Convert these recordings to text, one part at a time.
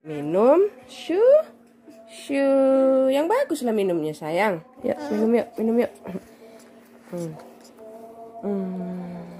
Minum, shu, shu. Yang baguslah minumnya sayang. Yuk minum yuk, minum yuk. Hmm. Hmm.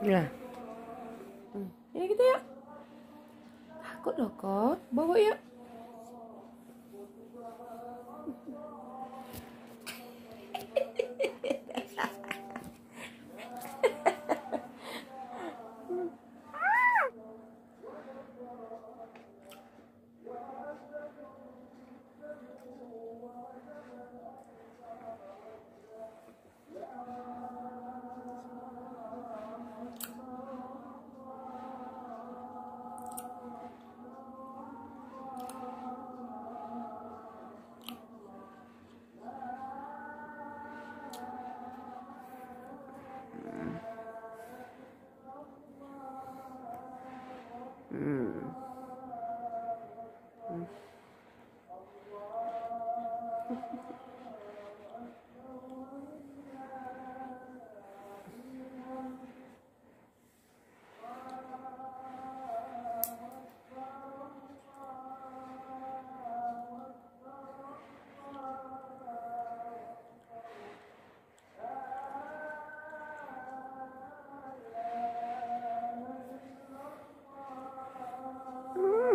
Ya. Hmm. Ini kita yuk. Takut loh kok. Bawa yuk. Hmm.